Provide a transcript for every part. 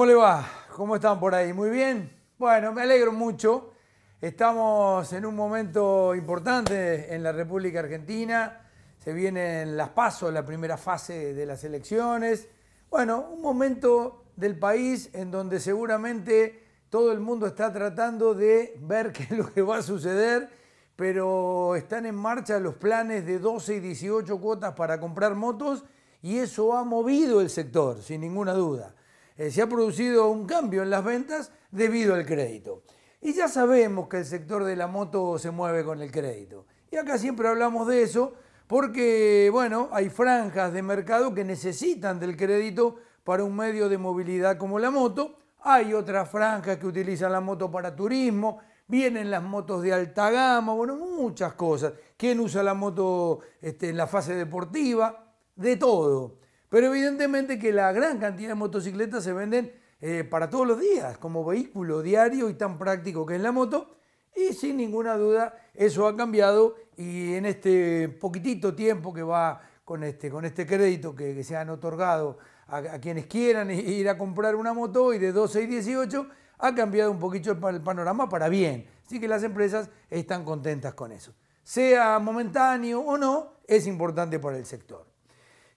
¿Cómo le va? ¿Cómo están por ahí? ¿Muy bien? Bueno, me alegro mucho. Estamos en un momento importante en la República Argentina. Se vienen las pasos, la primera fase de las elecciones. Bueno, un momento del país en donde seguramente todo el mundo está tratando de ver qué es lo que va a suceder, pero están en marcha los planes de 12 y 18 cuotas para comprar motos y eso ha movido el sector, sin ninguna duda. Eh, se ha producido un cambio en las ventas debido al crédito. Y ya sabemos que el sector de la moto se mueve con el crédito. Y acá siempre hablamos de eso porque, bueno, hay franjas de mercado que necesitan del crédito para un medio de movilidad como la moto. Hay otras franjas que utilizan la moto para turismo. Vienen las motos de alta gama, bueno, muchas cosas. ¿Quién usa la moto este, en la fase deportiva? De todo. Pero evidentemente que la gran cantidad de motocicletas se venden eh, para todos los días, como vehículo diario y tan práctico que es la moto. Y sin ninguna duda eso ha cambiado y en este poquitito tiempo que va con este, con este crédito que, se han otorgado a, a, quienes quieran ir a comprar una moto y de 12 y 18 ha cambiado un poquito el panorama para bien. Así que las empresas están contentas con eso. Sea momentáneo o no, es importante para el sector.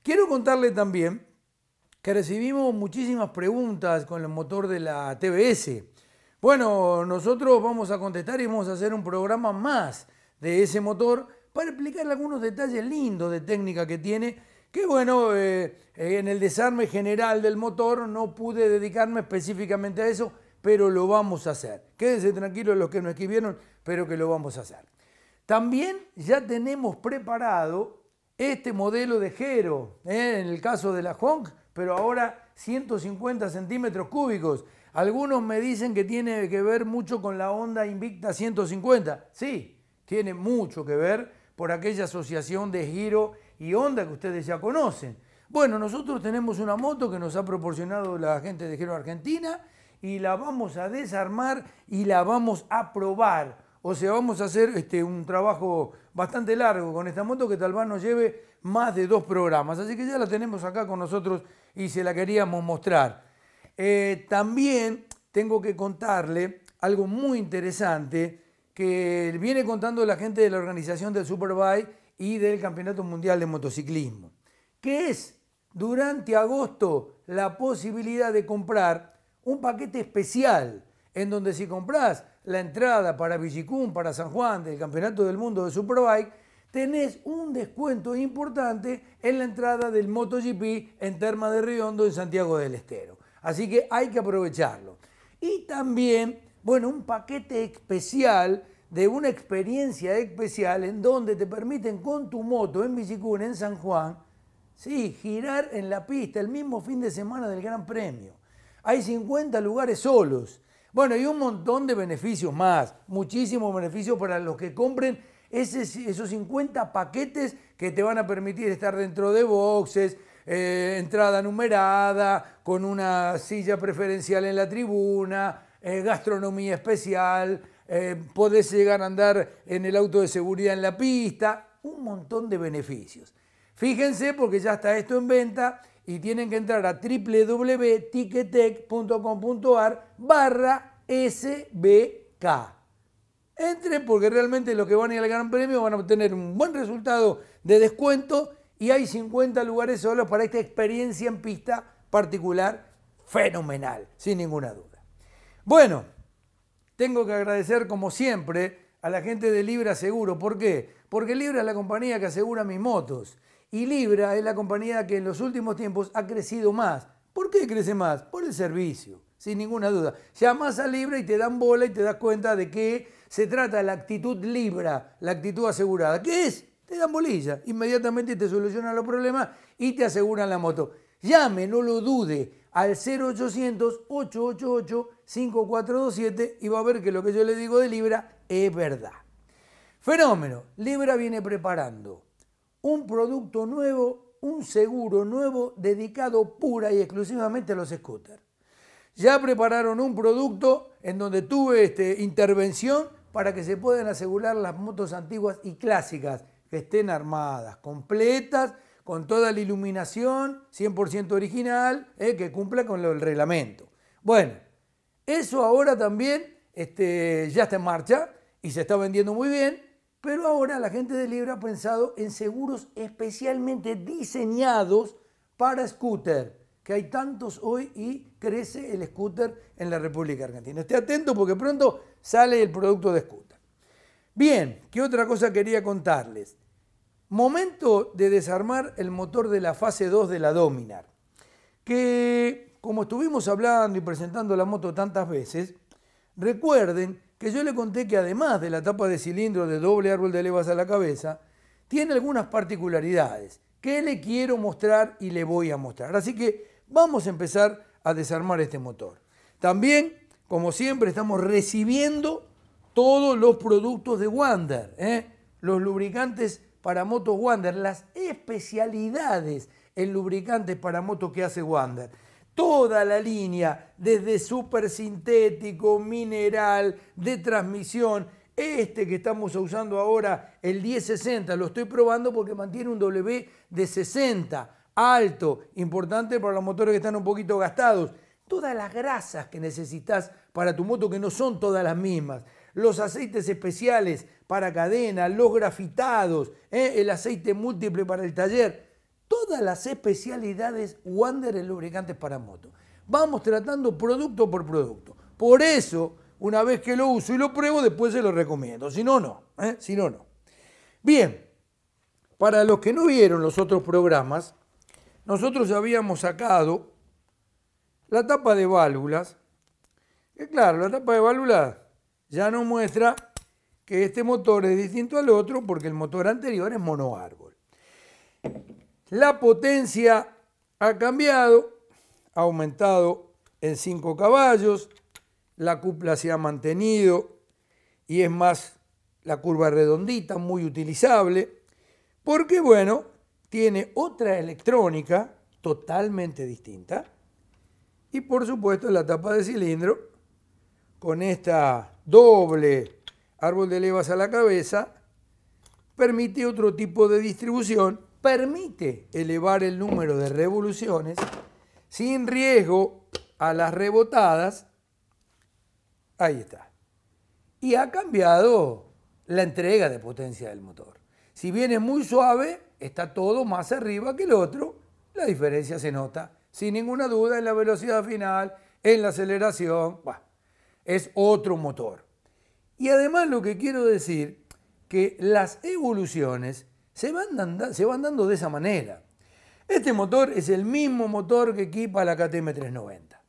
Quiero contarle también que recibimos muchísimas preguntas con el motor de la TBS. Bueno, nosotros vamos a contestar y vamos a hacer un programa más de ese motor para explicar algunos detalles lindos de técnica que tiene, que bueno, eh, en el desarme general del motor no pude dedicarme específicamente a eso, pero lo vamos a hacer. Quédense tranquilos los que no escribieron, pero que lo vamos a hacer. También ya tenemos preparado este modelo de Gero, ¿eh? en el caso de la Honk, pero ahora 150 centímetros cúbicos. Algunos me dicen que tiene que ver mucho con la Honda Invicta 150. Sí, tiene mucho que ver por aquella asociación de giro y Honda que ustedes ya conocen. Bueno, nosotros tenemos una moto que nos ha proporcionado la gente de Giro Argentina y la vamos a desarmar y la vamos a probar. O sea, vamos a hacer este, un trabajo bastante largo con esta moto que tal vez nos lleve más de dos programas. Así que ya la tenemos acá con nosotros y se la queríamos mostrar. Eh, también tengo que contarle algo muy interesante que viene contando la gente de la organización del Superbike y del Campeonato Mundial de Motociclismo, que es durante agosto la posibilidad de comprar un paquete especial en donde si compras la entrada para Villicún, para San Juan del Campeonato del Mundo de Superbike, tenés un descuento importante en la entrada del MotoGP en Terma de Riondo en Santiago del Estero. Así que hay que aprovecharlo. Y también, bueno, un paquete especial de una experiencia especial en donde te permiten con tu moto en Villicún, en San Juan, sí, girar en la pista el mismo fin de semana del Gran Premio. Hay 50 lugares solos. Bueno, y un montón de beneficios más, muchísimos beneficios para los que compren esos 50 paquetes que te van a permitir estar dentro de boxes, eh, entrada numerada, con una silla preferencial en la tribuna, eh, gastronomía especial, eh, podés llegar a andar en el auto de seguridad en la pista, un montón de beneficios. Fíjense porque ya está esto en venta y tienen que entrar a www.ticketec.com.ar barra SBK. Entren porque realmente los que van a ir al Gran Premio van a obtener un buen resultado de descuento y hay 50 lugares solos para esta experiencia en pista particular fenomenal, sin ninguna duda. Bueno, tengo que agradecer como siempre a la gente de Libra Seguro. ¿Por qué? Porque Libra es la compañía que asegura mis motos. Y Libra es la compañía que en los últimos tiempos ha crecido más. ¿Por qué crece más? Por el servicio, sin ninguna duda. Llamas a Libra y te dan bola y te das cuenta de que se trata la actitud Libra, la actitud asegurada. ¿Qué es? Te dan bolilla. Inmediatamente te solucionan los problemas y te aseguran la moto. Llame, no lo dude, al 0800-888-5427 y va a ver que lo que yo le digo de Libra es verdad. Fenómeno. Libra viene preparando un producto nuevo, un seguro nuevo dedicado pura y exclusivamente a los scooters. Ya prepararon un producto en donde tuve este, intervención para que se puedan asegurar las motos antiguas y clásicas que estén armadas, completas, con toda la iluminación 100% original, eh, que cumpla con el reglamento. Bueno, eso ahora también este, ya está en marcha y se está vendiendo muy bien, pero ahora la gente de Libre ha pensado en seguros especialmente diseñados para scooter, que hay tantos hoy y crece el scooter en la República Argentina. Esté atento porque pronto sale el producto de scooter. Bien, ¿qué otra cosa quería contarles? Momento de desarmar el motor de la fase 2 de la Dominar, que como estuvimos hablando y presentando la moto tantas veces, recuerden que yo le conté que además de la tapa de cilindro de doble árbol de levas a la cabeza, tiene algunas particularidades que le quiero mostrar y le voy a mostrar. Así que vamos a empezar a desarmar este motor. También, como siempre, estamos recibiendo todos los productos de Wander, ¿eh? los lubricantes para motos Wander, las especialidades en lubricantes para motos que hace Wander. Toda la línea, desde super sintético, mineral, de transmisión, este que estamos usando ahora, el 1060, lo estoy probando porque mantiene un W de 60, alto, importante para los motores que están un poquito gastados. Todas las grasas que necesitas para tu moto, que no son todas las mismas los aceites especiales para cadena, los grafitados, ¿eh? el aceite múltiple para el taller, todas las especialidades Wander en lubricantes para moto. Vamos tratando producto por producto. Por eso, una vez que lo uso y lo pruebo, después se lo recomiendo. Si no, no. ¿eh? Si no, no. Bien, para los que no vieron los otros programas, nosotros habíamos sacado la tapa de válvulas. Que claro, la tapa de válvulas ya nos muestra que este motor es distinto al otro porque el motor anterior es monoárbol. La potencia ha cambiado, ha aumentado en 5 caballos, la cupla se ha mantenido y es más la curva redondita, muy utilizable, porque bueno, tiene otra electrónica totalmente distinta y por supuesto la tapa de cilindro con esta doble árbol de levas a la cabeza, permite otro tipo de distribución, permite elevar el número de revoluciones sin riesgo a las rebotadas. Ahí está. Y ha cambiado la entrega de potencia del motor. Si bien es muy suave, está todo más arriba que el otro, la diferencia se nota sin ninguna duda en la velocidad final, en la aceleración es otro motor. Y además lo que quiero decir, que las evoluciones se van, dando, se van dando de esa manera. Este motor es el mismo motor que equipa la KTM 390.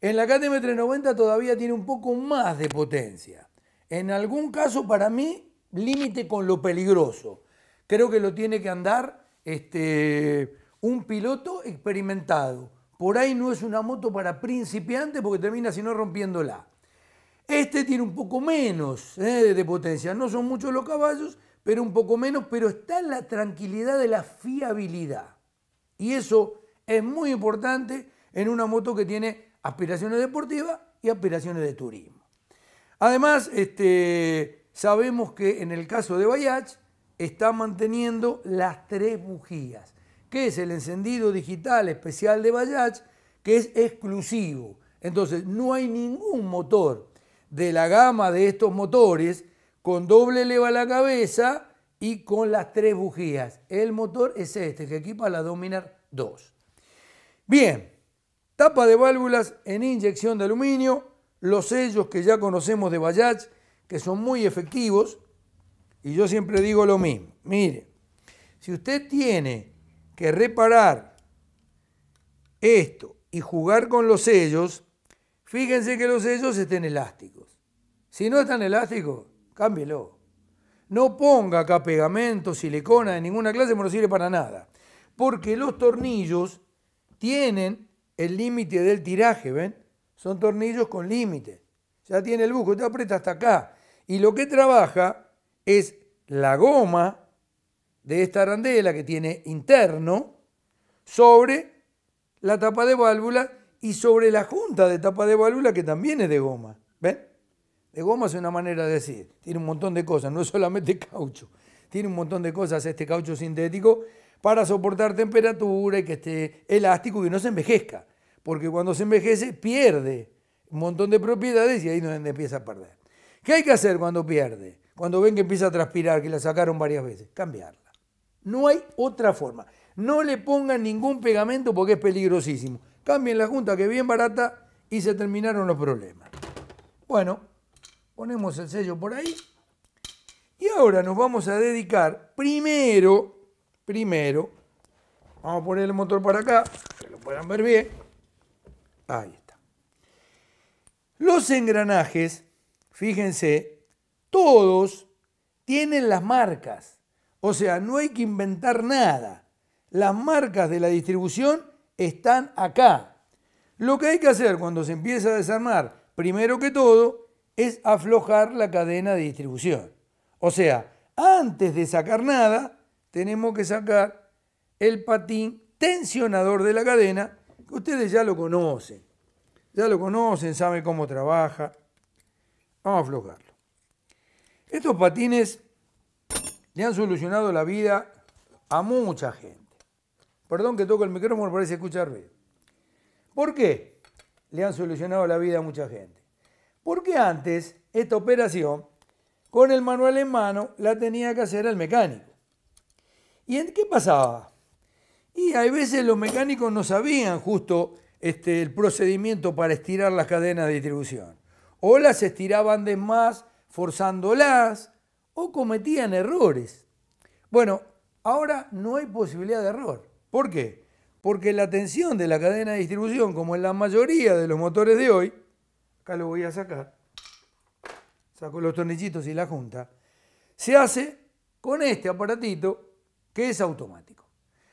En la KTM 390 todavía tiene un poco más de potencia. En algún caso, para mí, límite con lo peligroso. Creo que lo tiene que andar este, un piloto experimentado. Por ahí no es una moto para principiantes porque termina si no rompiéndola. Este tiene un poco menos eh, de potencia. No son muchos los caballos, pero un poco menos, pero está la tranquilidad de la fiabilidad. Y eso es muy importante en una moto que tiene aspiraciones deportivas y aspiraciones de turismo. Además, este, sabemos que en el caso de Bayach está manteniendo las tres bujías, que es el encendido digital especial de Bayach, que es exclusivo. Entonces, no hay ningún motor de la gama de estos motores con doble leva la cabeza y con las tres bujías. El motor es este, que equipa la Dominar 2. Bien, tapa de válvulas en inyección de aluminio, los sellos que ya conocemos de Bajaj, que son muy efectivos, y yo siempre digo lo mismo. Mire, si usted tiene que reparar esto y jugar con los sellos, fíjense que los sellos estén elásticos. Si no es tan elástico, cámbielo. No ponga acá pegamento, silicona de ninguna clase, no sirve para nada. Porque los tornillos tienen el límite del tiraje, ¿ven? Son tornillos con límite. Ya tiene el buco, usted aprieta hasta acá. Y lo que trabaja es la goma de esta arandela que tiene interno sobre la tapa de válvula y sobre la junta de tapa de válvula que también es de goma. ¿Ven? De goma es una manera de decir, tiene un montón de cosas, no es solamente caucho, tiene un montón de cosas este caucho sintético para soportar temperatura y que esté elástico y no se envejezca, porque cuando se envejece pierde un montón de propiedades y ahí es donde empieza a perder. ¿Qué hay que hacer cuando pierde? Cuando ven que empieza a transpirar, que la sacaron varias veces, cambiarla. No hay otra forma. No le pongan ningún pegamento porque es peligrosísimo. Cambien la junta que es bien barata y se terminaron los problemas. Bueno, ponemos el sello por ahí. Y ahora nos vamos a dedicar primero, primero, vamos a poner el motor para acá, que lo puedan ver bien. Ahí está. Los engranajes, fíjense, todos tienen las marcas. O sea, no hay que inventar nada. Las marcas de la distribución están acá. Lo que hay que hacer cuando se empieza a desarmar, primero que todo, es aflojar la cadena de distribución. O sea, antes de sacar nada, tenemos que sacar el patín tensionador de la cadena, que ustedes ya lo conocen. Ya lo conocen, saben cómo trabaja. Vamos a aflojarlo. Estos patines le han solucionado la vida a mucha gente. Perdón que toco el micrófono, parece escuchar bien. ¿Por qué le han solucionado la vida a mucha gente? Porque antes esta operación, con el manual en mano, la tenía que hacer el mecánico. ¿Y en qué pasaba? Y hay veces los mecánicos no sabían justo este, el procedimiento para estirar las cadenas de distribución. O las estiraban de más forzándolas o cometían errores. Bueno, ahora no hay posibilidad de error. ¿Por qué? Porque la tensión de la cadena de distribución, como en la mayoría de los motores de hoy, acá lo voy a sacar, saco los tornillitos y la junta, se hace con este aparatito que es automático.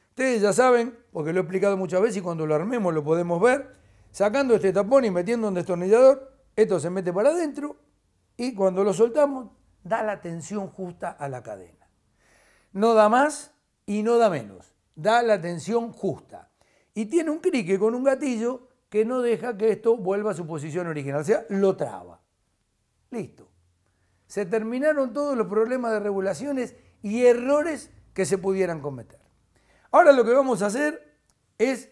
Ustedes ya saben, porque lo he explicado muchas veces y cuando lo armemos lo podemos ver, sacando este tapón y metiendo un destornillador, esto se mete para adentro y cuando lo soltamos da la tensión justa a la cadena. No da más y no da menos, da la tensión justa. Y tiene un crique con un gatillo que no deja que esto vuelva a su posición original, o sea, lo traba. Listo. Se terminaron todos los problemas de regulaciones y errores que se pudieran cometer. Ahora lo que vamos a hacer es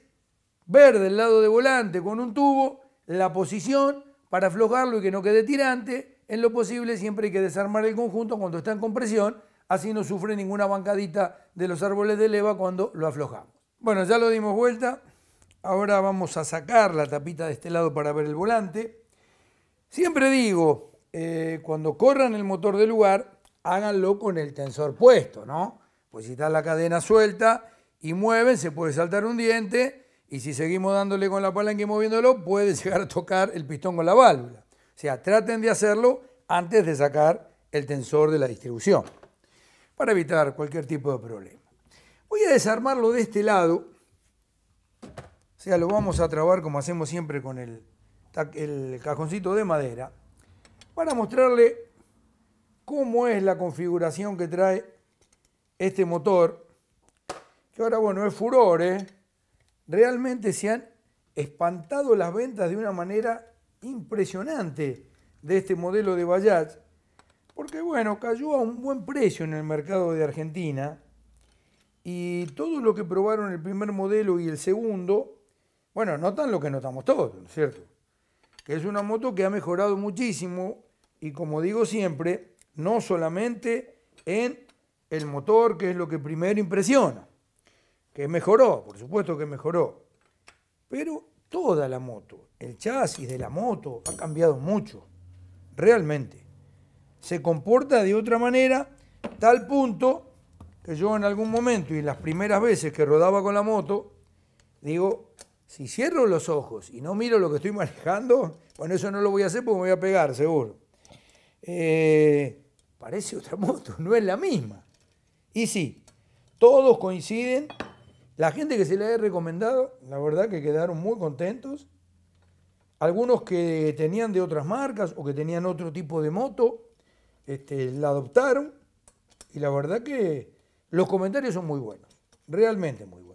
ver del lado de volante con un tubo la posición para aflojarlo y que no quede tirante en lo posible siempre hay que desarmar el conjunto cuando está en compresión, así no sufre ninguna bancadita de los árboles de leva cuando lo aflojamos. Bueno, ya lo dimos vuelta, ahora vamos a sacar la tapita de este lado para ver el volante. Siempre digo, eh, cuando corran el motor del lugar, háganlo con el tensor puesto, ¿no? Pues si está la cadena suelta y mueven, se puede saltar un diente y si seguimos dándole con la palanca y moviéndolo, puede llegar a tocar el pistón con la válvula. O sea, traten de hacerlo antes de sacar el tensor de la distribución, para evitar cualquier tipo de problema. Voy a desarmarlo de este lado, sea, lo vamos a trabar como hacemos siempre con el, el cajoncito de madera, para mostrarle cómo es la configuración que trae este motor, que ahora, bueno, es furor, ¿eh? Realmente se han espantado las ventas de una manera impresionante de este modelo de Bajaj, porque bueno, cayó a un buen precio en el mercado de Argentina y todo lo que probaron el primer modelo y el segundo, bueno, notan lo que notamos todos, ¿no es cierto? Que es una moto que ha mejorado muchísimo y como digo siempre, no solamente en el motor, que es lo que primero impresiona, que mejoró, por supuesto que mejoró, pero toda la moto, el chasis de la moto ha cambiado mucho, realmente. Se comporta de otra manera, tal punto que yo en algún momento y las primeras veces que rodaba con la moto, digo, si cierro los ojos y no miro lo que estoy manejando, bueno, eso no lo voy a hacer porque me voy a pegar, seguro. Eh, parece otra moto, no es la misma. Y sí, todos coinciden la gente que se le ha recomendado, la verdad que quedaron muy contentos. Algunos que tenían de otras marcas o que tenían otro tipo de moto, este, la adoptaron. Y la verdad que los comentarios son muy buenos, realmente muy buenos.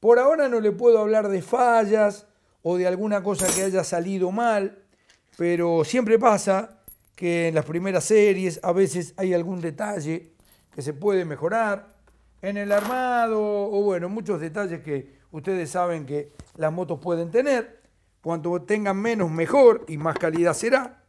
Por ahora no le puedo hablar de fallas o de alguna cosa que haya salido mal, pero siempre pasa que en las primeras series a veces hay algún detalle que se puede mejorar en el armado o bueno, muchos detalles que ustedes saben que las motos pueden tener, Cuanto tengan menos, mejor y más calidad será.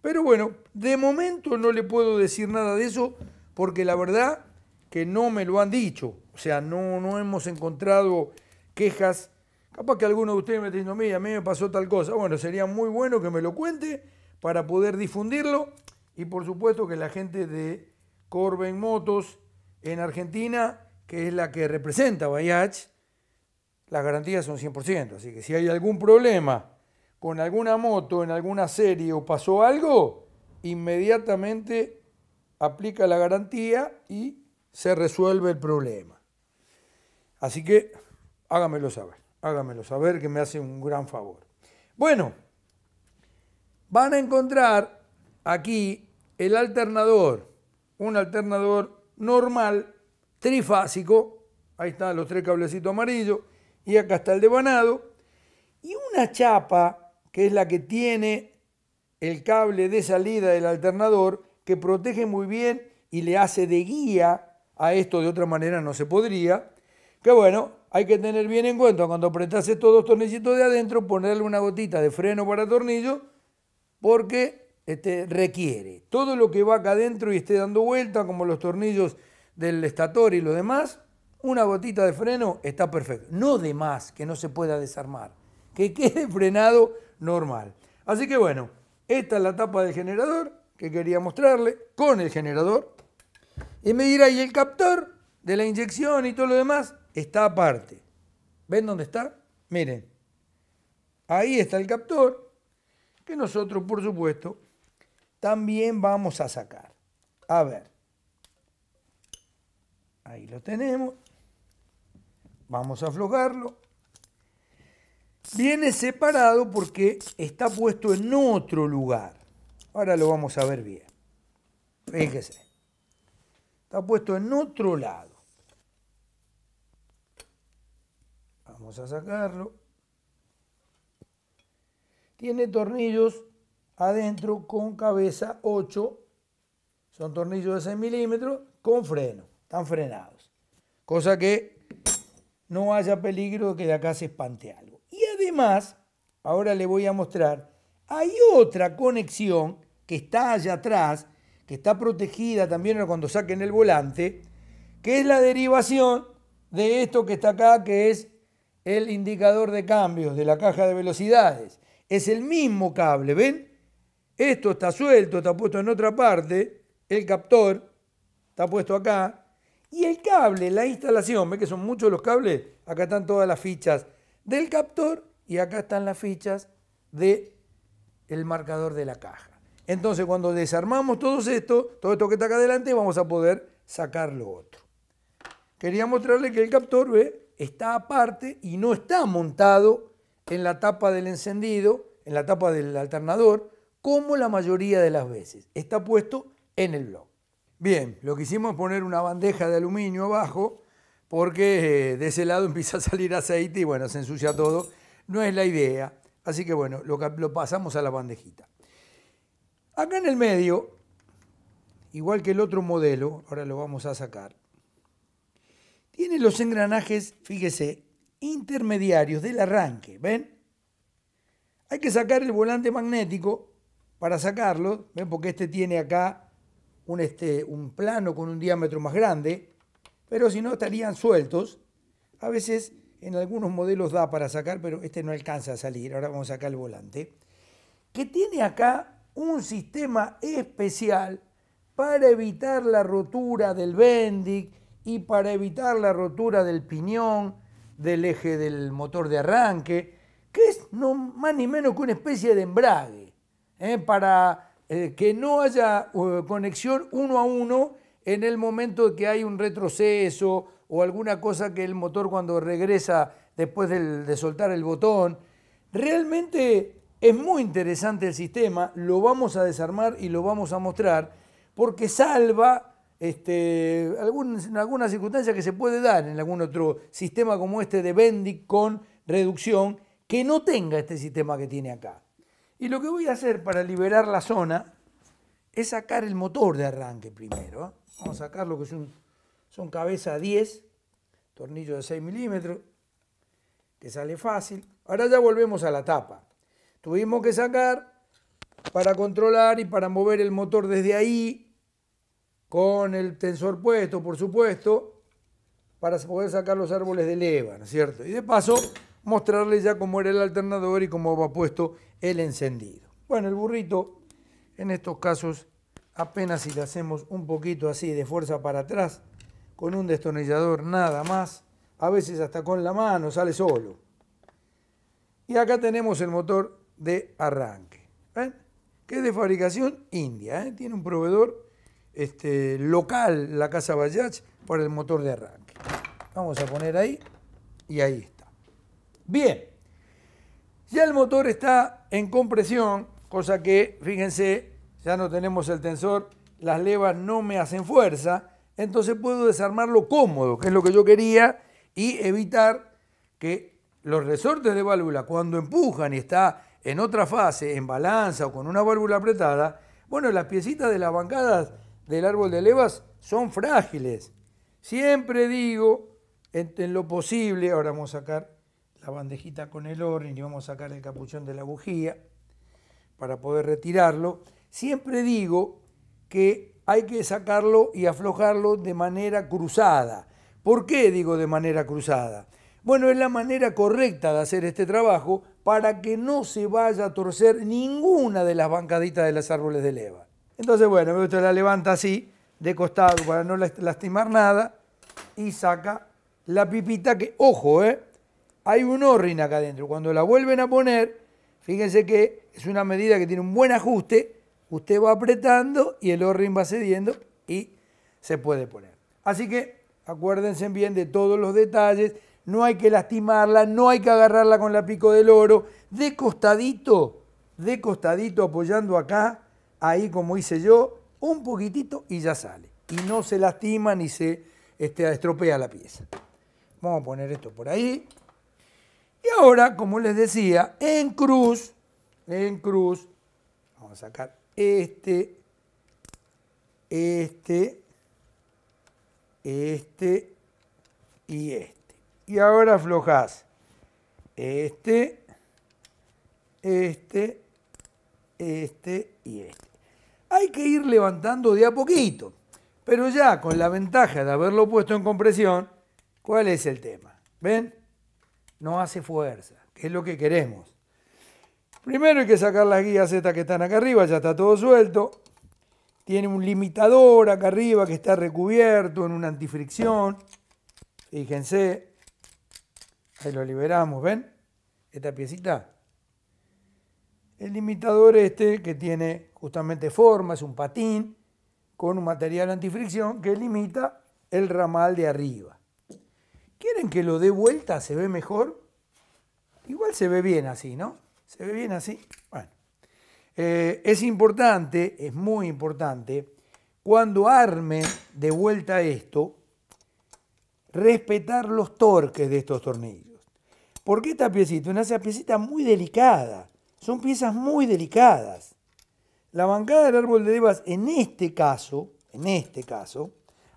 Pero bueno, de momento no le puedo decir nada de eso porque la verdad que no me lo han dicho. O sea, no, no hemos encontrado quejas. Capaz que alguno de ustedes me está diciendo, mira, a mí me pasó tal cosa. Bueno, sería muy bueno que me lo cuente para poder difundirlo. Y por supuesto que la gente de Corben Motos en Argentina, que es la que representa a Bayach, las garantías son 100%. Así que si hay algún problema con alguna moto en alguna serie o pasó algo, inmediatamente aplica la garantía y se resuelve el problema. Así que hágamelo saber, hágamelo saber que me hace un gran favor. Bueno, van a encontrar aquí el alternador, un alternador normal, trifásico, ahí están los tres cablecitos amarillos, y acá está el devanado, y una chapa, que es la que tiene el cable de salida del alternador, que protege muy bien y le hace de guía a esto, de otra manera no se podría, que bueno, hay que tener bien en cuenta cuando apretas estos dos tornillitos de adentro, ponerle una gotita de freno para tornillo, porque este, requiere todo lo que va acá adentro y esté dando vuelta, como los tornillos del estator y lo demás, una gotita de freno está perfecto. No de más, que no se pueda desarmar, que quede frenado normal. Así que bueno, esta es la tapa del generador que quería mostrarle con el generador. Y me dirá, ¿y el captor de la inyección y todo lo demás? Está aparte. ¿Ven dónde está? Miren, ahí está el captor que nosotros, por supuesto, también vamos a sacar. A ver. Ahí lo tenemos. Vamos a aflojarlo. Viene separado porque está puesto en otro lugar. Ahora lo vamos a ver bien. Fíjese. Está puesto en otro lado. Vamos a sacarlo. Tiene tornillos adentro con cabeza 8. Son tornillos de 6 milímetros con freno. Están frenados. Cosa que no haya peligro de que de acá se espante algo. Y además, ahora le voy a mostrar, hay otra conexión que está allá atrás, que está protegida también cuando saquen el volante, que es la derivación de esto que está acá, que es el indicador de cambios de la caja de velocidades. Es el mismo cable, ¿ven? Esto está suelto, está puesto en otra parte, el captor está puesto acá, y el cable, la instalación, ¿ven que son muchos los cables? Acá están todas las fichas del captor y acá están las fichas del el marcador de la caja. Entonces, cuando desarmamos todo esto, todo esto que está acá adelante, vamos a poder sacar lo otro. Quería mostrarle que el captor, ¿ve? Está aparte y no está montado en la tapa del encendido, en la tapa del alternador, como la mayoría de las veces. Está puesto en el bloque. Bien, lo que hicimos es poner una bandeja de aluminio abajo porque eh, de ese lado empieza a salir aceite y bueno, se ensucia todo. No es la idea. Así que bueno, lo, lo pasamos a la bandejita. Acá en el medio, igual que el otro modelo, ahora lo vamos a sacar, tiene los engranajes, fíjese, intermediarios del arranque, ¿ven? Hay que sacar el volante magnético para sacarlo, ¿ven? Porque este tiene acá un, este, un plano con un diámetro más grande, pero si no estarían sueltos. A veces en algunos modelos da para sacar, pero este no alcanza a salir. Ahora vamos a sacar el volante. Que tiene acá un sistema especial para evitar la rotura del bendic y para evitar la rotura del piñón, del eje del motor de arranque, que es no más ni menos que una especie de embrague, ¿eh? para eh, que no haya uh, conexión uno a uno en el momento que hay un retroceso o alguna cosa que el motor cuando regresa después de soltar el botón. Realmente es muy interesante el sistema, lo vamos a desarmar y lo vamos a mostrar porque salva este, en alguna circunstancia que se puede dar en algún otro sistema como este de Bendic con reducción que no tenga este sistema que tiene acá. Y lo que voy a hacer para liberar la zona es sacar el motor de arranque primero. ¿eh? Vamos a sacar lo que son, son cabeza 10, tornillo de 6 milímetros. que sale fácil. Ahora ya volvemos a la tapa. Tuvimos que sacar para controlar y para mover el motor desde ahí, con el tensor puesto, por supuesto, para poder sacar los árboles de leva, ¿no es cierto? Y de paso, mostrarles ya cómo era el alternador y cómo va puesto el encendido. Bueno, el burrito, en estos casos, apenas si le hacemos un poquito así de fuerza para atrás, con un destornillador nada más, a veces hasta con la mano sale solo. Y acá tenemos el motor de arranque, ¿ven? que es de fabricación india, ¿eh? tiene un proveedor este, local, la casa Bajaj, para el motor de arranque. Vamos a poner ahí y ahí está. Bien, ya el motor está en compresión, cosa que, fíjense, ya no tenemos el tensor, las levas no me hacen fuerza, entonces puedo desarmarlo cómodo, que es lo que yo quería, y evitar que los resortes de válvula cuando empujan y está en otra fase, en balanza o con una válvula apretada, bueno, las piecitas de las bancadas del árbol de levas son frágiles. Siempre digo, en, lo posible, ahora vamos a sacar la bandejita con el orden y vamos a sacar el capuchón de la bujía para poder retirarlo, siempre digo que hay que sacarlo y aflojarlo de manera cruzada. ¿Por qué digo de manera cruzada? Bueno, es la manera correcta de hacer este trabajo para que no se vaya a torcer ninguna de las bancaditas de los árboles de leva. Entonces, bueno, usted la levanta así, de costado, para no lastimar nada, y saca la pipita que, ojo, ¿eh? hay un orrin acá adentro. Cuando la vuelven a poner, fíjense que es una medida que tiene un buen ajuste, usted va apretando y el orrin va cediendo y se puede poner. Así que acuérdense bien de todos los detalles no hay que lastimarla, no hay que agarrarla con la pico del oro, de costadito, de costadito apoyando acá, ahí como hice yo, un poquitito y ya sale. Y no se lastima ni se este, estropea la pieza. Vamos a poner esto por ahí. Y ahora, como les decía, en cruz, en cruz, vamos a sacar este, este, este y este y ahora aflojas este, este, este y este. Hay que ir levantando de a poquito, pero ya con la ventaja de haberlo puesto en compresión, ¿cuál es el tema? ¿Ven? No hace fuerza, que es lo que queremos. Primero hay que sacar las guías estas que están acá arriba, ya está todo suelto. Tiene un limitador acá arriba que está recubierto en una antifricción. Fíjense, Ahí lo liberamos, ¿ven? Esta piecita. El limitador este que tiene justamente forma, es un patín con un material antifricción que limita el ramal de arriba. ¿Quieren que lo dé vuelta? ¿Se ve mejor? Igual se ve bien así, ¿no? ¿Se ve bien así? Bueno. Eh, es importante, es muy importante, cuando armen de vuelta esto, respetar los torques de estos tornillos. ¿Por qué esta piecita? Una piecita muy delicada. Son piezas muy delicadas. La bancada del árbol de levas en este caso, en este caso,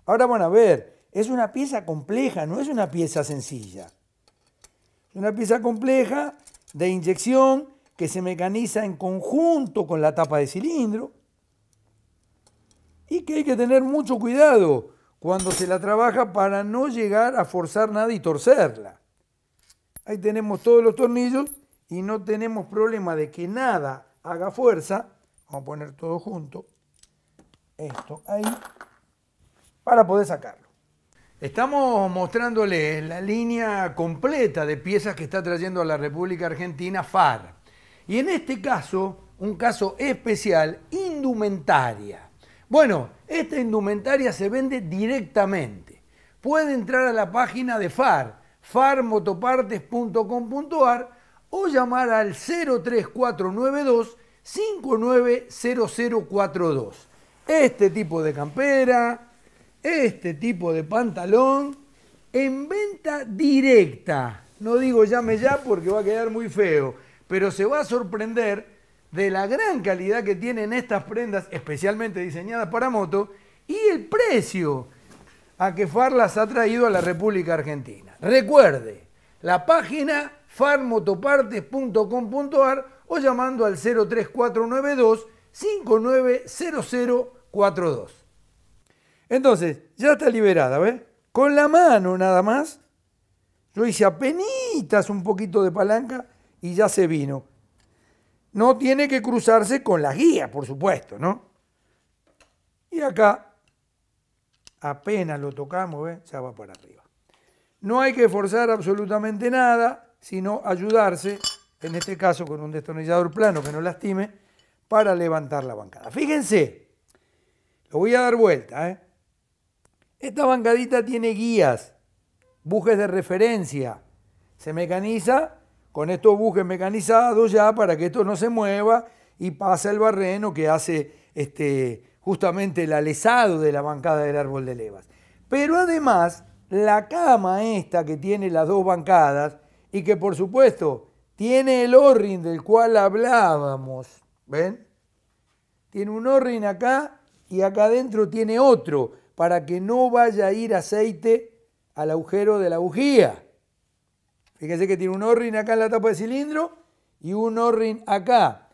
ahora van a ver, es una pieza compleja, no es una pieza sencilla. Es una pieza compleja de inyección que se mecaniza en conjunto con la tapa de cilindro y que hay que tener mucho cuidado cuando se la trabaja para no llegar a forzar nada y torcerla. Ahí tenemos todos los tornillos y no tenemos problema de que nada haga fuerza. Vamos a poner todo junto. Esto ahí. Para poder sacarlo. Estamos mostrándoles la línea completa de piezas que está trayendo a la República Argentina FAR. Y en este caso, un caso especial, indumentaria. Bueno, esta indumentaria se vende directamente. Puede entrar a la página de FAR farmotopartes.com.ar o llamar al 03492 590042. Este tipo de campera, este tipo de pantalón en venta directa. No digo llame ya porque va a quedar muy feo, pero se va a sorprender de la gran calidad que tienen estas prendas, especialmente diseñadas para moto, y el precio a que FAR las ha traído a la República Argentina. Recuerde, la página farmotopartes.com.ar o llamando al 03492 590042. Entonces, ya está liberada, ¿ves? Con la mano nada más. Yo hice apenas un poquito de palanca y ya se vino. No tiene que cruzarse con la guía, por supuesto, ¿no? Y acá, apenas lo tocamos, ¿ves? Ya va para arriba. No hay que forzar absolutamente nada, sino ayudarse, en este caso con un destornillador plano que no lastime, para levantar la bancada. Fíjense, lo voy a dar vuelta, ¿eh? Esta bancadita tiene guías, bujes de referencia. Se mecaniza con estos bujes mecanizados ya para que esto no se mueva y pasa el barreno que hace este, justamente el alesado de la bancada del árbol de levas. Pero además, la cama esta que tiene las dos bancadas y que por supuesto tiene el orrin del cual hablábamos, ¿ven? Tiene un orrin acá y acá adentro tiene otro para que no vaya a ir aceite al agujero de la bujía. Fíjense que tiene un orrin acá en la tapa de cilindro y un orrin acá.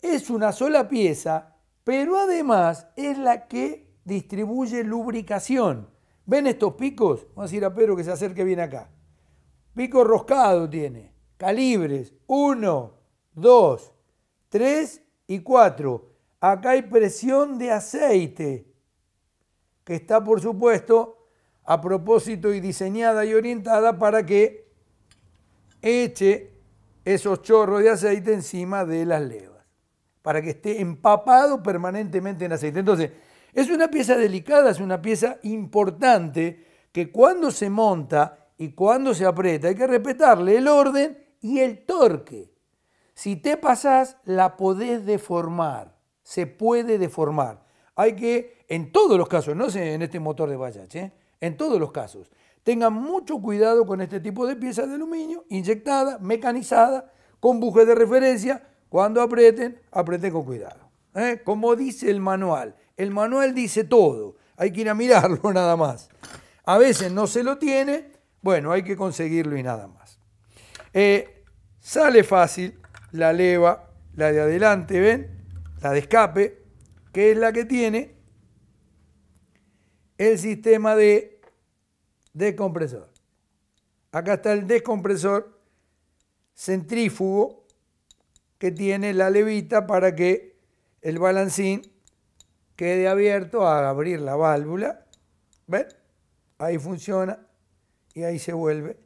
Es una sola pieza, pero además es la que distribuye lubricación. ¿Ven estos picos? Vamos a decir a Pedro que se acerque bien acá. Pico roscado tiene, calibres 1, 2, 3 y 4. Acá hay presión de aceite que está por supuesto a propósito y diseñada y orientada para que eche esos chorros de aceite encima de las levas, para que esté empapado permanentemente en aceite. Entonces, es una pieza delicada, es una pieza importante que cuando se monta y cuando se aprieta hay que respetarle el orden y el torque. Si te pasás, la podés deformar, se puede deformar. Hay que en todos los casos, no en este motor de Bajaj, ¿eh? en todos los casos, tengan mucho cuidado con este tipo de piezas de aluminio, inyectada, mecanizada, con buje de referencia. Cuando aprieten, aprieten con cuidado. ¿eh? Como dice el manual, el manual dice todo, hay que ir a mirarlo nada más. A veces no se lo tiene, bueno, hay que conseguirlo y nada más. Eh, sale fácil la leva, la de adelante, ¿ven? La de escape, que es la que tiene el sistema de descompresor. Acá está el descompresor centrífugo que tiene la levita para que el balancín quede abierto a abrir la válvula. ¿Ven? Ahí funciona y ahí se vuelve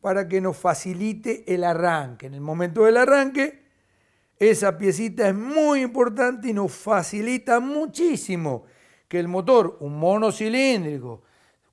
para que nos facilite el arranque. En el momento del arranque, esa piecita es muy importante y nos facilita muchísimo que el motor, un monocilíndrico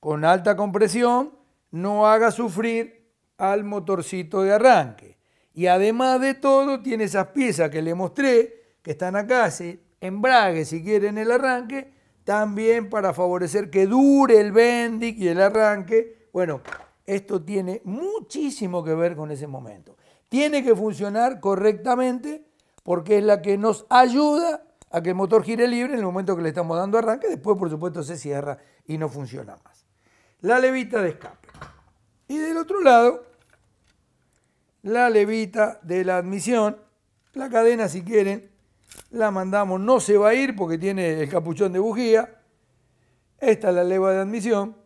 con alta compresión, no haga sufrir al motorcito de arranque. Y además de todo, tiene esas piezas que le mostré, que están acá, embrague si quieren el arranque, también para favorecer que dure el bendic y el arranque. Bueno, esto tiene muchísimo que ver con ese momento. Tiene que funcionar correctamente porque es la que nos ayuda a que el motor gire libre en el momento que le estamos dando arranque, después por supuesto se cierra y no funciona más. La levita de escape. Y del otro lado, la levita de la admisión, la cadena si quieren, la mandamos, no se va a ir porque tiene el capuchón de bujía, esta es la leva de admisión,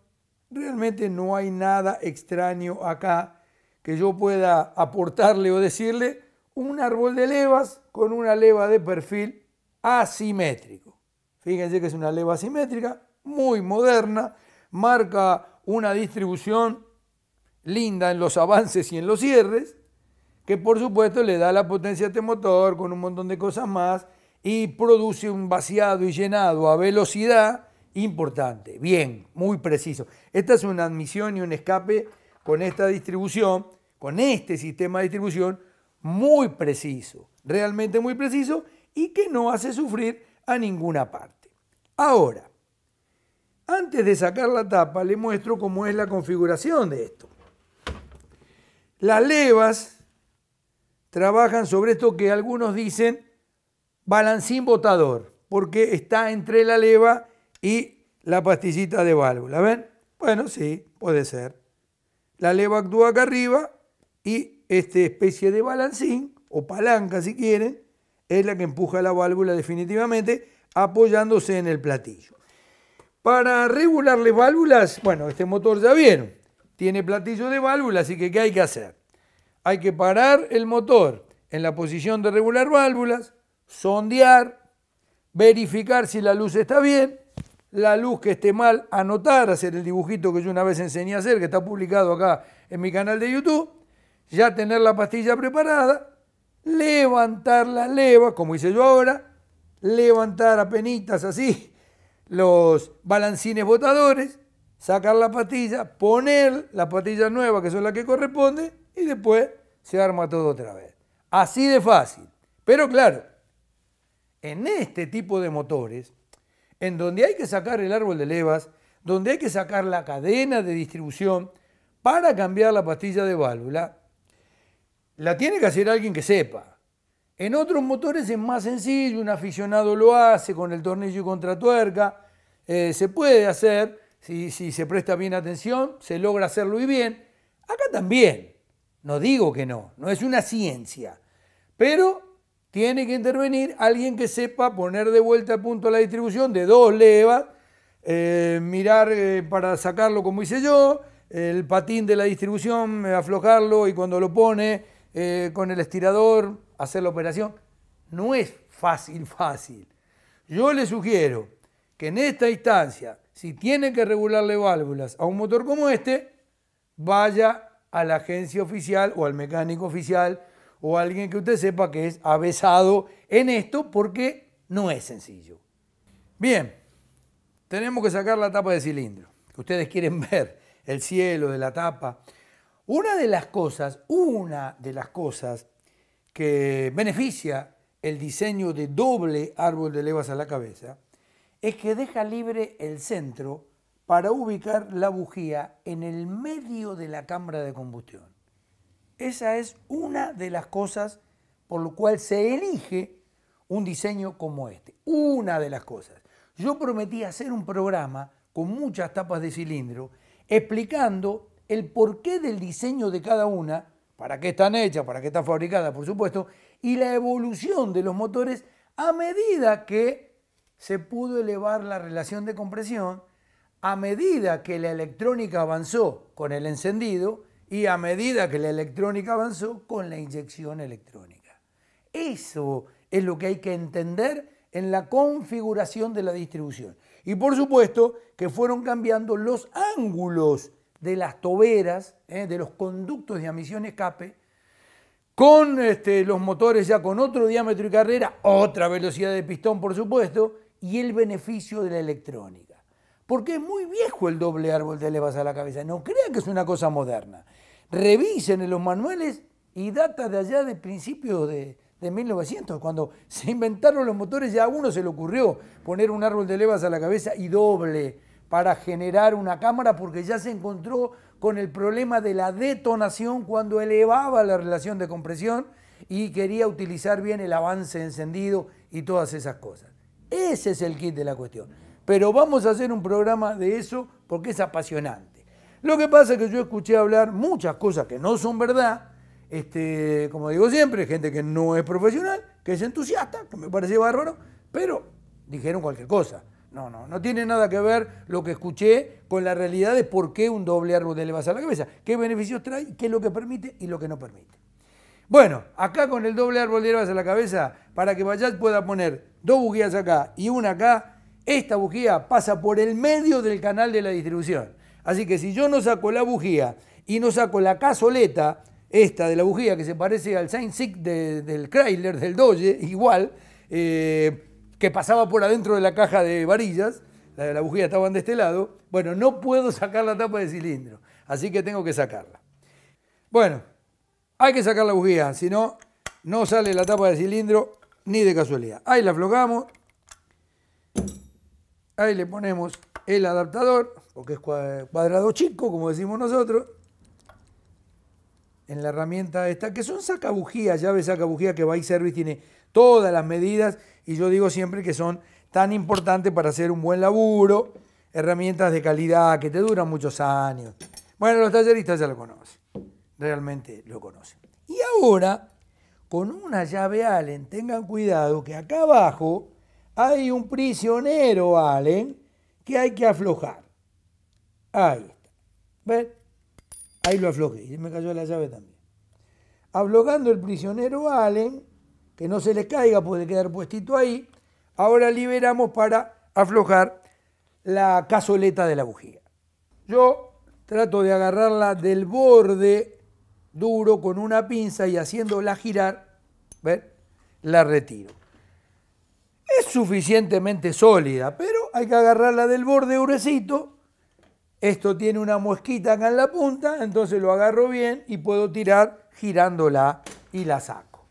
realmente no hay nada extraño acá que yo pueda aportarle o decirle. Un árbol de levas con una leva de perfil asimétrico. Fíjense que es una leva asimétrica, muy moderna, marca una distribución linda en los avances y en los cierres, que por supuesto le da la potencia a este motor con un montón de cosas más y produce un vaciado y llenado a velocidad importante. Bien, muy preciso. Esta es una admisión y un escape con esta distribución, con este sistema de distribución muy preciso, realmente muy preciso y que no hace sufrir a ninguna parte. Ahora, antes de sacar la tapa, le muestro cómo es la configuración de esto. Las levas trabajan sobre esto que algunos dicen balancín botador, porque está entre la leva y la pastillita de válvula. ¿Ven? Bueno, sí, puede ser. la leva actúa acá arriba y esta especie de balancín o palanca si quieren es la que empuja la válvula definitivamente apoyándose en el platillo. Para regular las válvulas, bueno, este motor ya vieron, tiene platillo de válvula, así que ¿qué hay que hacer? Hay que parar el motor en la posición de regular válvulas, sondear, verificar si la luz está bien, la luz que esté mal, anotar, hacer el dibujito que yo una vez enseñé a hacer, que está publicado acá en mi canal de YouTube, ya tener la pastilla preparada, levantar la leva, como hice yo ahora, levantar a penitas así los balancines botadores, sacar la pastilla, poner la pastilla nueva, que son las que corresponde, y después se arma todo otra vez. Así de fácil. Pero claro, en este tipo de motores, en donde hay que sacar el árbol de levas, donde hay que sacar la cadena de distribución para cambiar la pastilla de válvula, la tiene que hacer alguien que sepa. En otros motores es más sencillo, un aficionado lo hace con el tornillo y contratuerca, eh, se puede hacer, si, si se presta bien atención, se logra hacerlo y bien. Acá también, no digo que no, no es una ciencia, pero tiene que intervenir alguien que sepa poner de vuelta a punto la distribución de dos levas, eh, mirar eh, para sacarlo como hice yo, el patín de la distribución, aflojarlo y cuando lo pone eh, con el estirador hacer la operación. No es fácil, fácil. Yo le sugiero que en esta instancia, si tiene que regularle válvulas a un motor como este, vaya a la agencia oficial o al mecánico oficial o a alguien que usted sepa que es avesado en esto porque no es sencillo. Bien, tenemos que sacar la tapa de cilindro. Ustedes quieren ver el cielo de la tapa. Una de las cosas, una de las cosas que beneficia el diseño de doble árbol de levas a la cabeza es que deja libre el centro para ubicar la bujía en el medio de la cámara de combustión. Esa es una de las cosas por lo cual se elige un diseño como este. Una de las cosas. Yo prometí hacer un programa con muchas tapas de cilindro explicando el porqué del diseño de cada una, para qué están hechas, para qué están fabricadas, por supuesto, y la evolución de los motores a medida que se pudo elevar la relación de compresión, a medida que la electrónica avanzó con el encendido y a medida que la electrónica avanzó con la inyección electrónica. Eso es lo que hay que entender en la configuración de la distribución. Y por supuesto que fueron cambiando los ángulos de las toberas, ¿eh? de los conductos de admisión escape, con este, los motores ya con otro diámetro y carrera, otra velocidad de pistón por supuesto, y el beneficio de la electrónica. Porque es muy viejo el doble árbol de levas a la cabeza, no crean que es una cosa moderna. Revisen en los manuales y data de allá de principios de, de 1900, cuando se inventaron los motores, ya a uno se le ocurrió poner un árbol de levas a la cabeza y doble para generar una cámara porque ya se encontró con el problema de la detonación cuando elevaba la relación de compresión y quería utilizar bien el avance encendido y todas esas cosas. Ese es el kit de la cuestión. Pero vamos a hacer un programa de eso porque es apasionante. Lo que pasa es que yo escuché hablar muchas cosas que no son verdad, este, como digo siempre, gente que no es profesional, que es entusiasta, que me parece bárbaro, pero dijeron cualquier cosa. No, no, no tiene nada que ver lo que escuché con la realidad de por qué un doble árbol de levas a la cabeza, qué beneficios trae, qué es lo que permite y lo que no permite. Bueno, acá con el doble árbol de levas a la cabeza, para que Bayat pueda poner dos bujías acá y una acá, esta bujía pasa por el medio del canal de la distribución. Así que si yo no saco la bujía y no saco la cazoleta, esta de la bujía que se parece al Saint del Chrysler, del Doge, igual, eh, que pasaba por adentro de la caja de varillas, la, la bujía estaba de este lado, bueno, no puedo sacar la tapa de cilindro, así que tengo que sacarla. Bueno, hay que sacar la bujía, si no, no sale la tapa de cilindro ni de casualidad. Ahí la aflojamos, ahí le ponemos el adaptador, porque es cuadrado chico, como decimos nosotros, en la herramienta esta, que son sacabujías, llave sacabujía que Bike Service tiene todas las medidas y yo digo siempre que son tan importantes para hacer un buen laburo, herramientas de calidad que te duran muchos años. Bueno, los talleristas ya lo conocen, realmente lo conocen. Y ahora, con una llave Allen, tengan cuidado que acá abajo hay un prisionero Allen que hay que aflojar. Ahí está. ¿Ven? Ahí lo aflojé y me cayó la llave también. Aflojando el prisionero Allen, que no se le caiga, puede quedar puestito ahí. Ahora liberamos para aflojar la cazoleta de la bujía. Yo trato de agarrarla del borde duro con una pinza y haciéndola girar, ¿ven? La retiro. Es suficientemente sólida, pero hay que agarrarla del borde gruesito. Esto tiene una muesquita acá en la punta, entonces lo agarro bien y puedo tirar girándola y la saco.